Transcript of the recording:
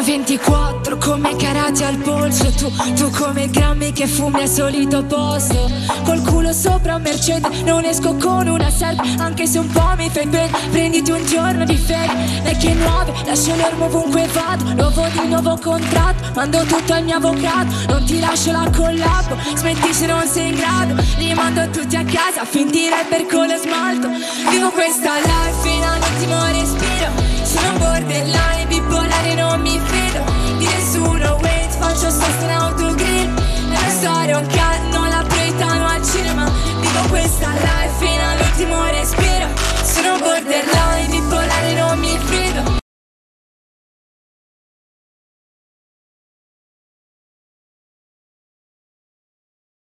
24 come karate al polso. Tu, tu come grammi che fumi al solito posto. Col culo sopra un Mercedes Non esco con una serva Anche se un po' mi fai bene Prenditi un giorno di ferie. Vecchie nuove Lascio l'ormo ovunque vado. Nuovo di nuovo contratto? Mando tutto al mio avvocato. Non ti lascio la collabo Smetti se non sei in grado. Li mando tutti a casa Finti rapper con lo smalto. Vivo questa life fino all'ultimo respiro. Sono borderline, life fino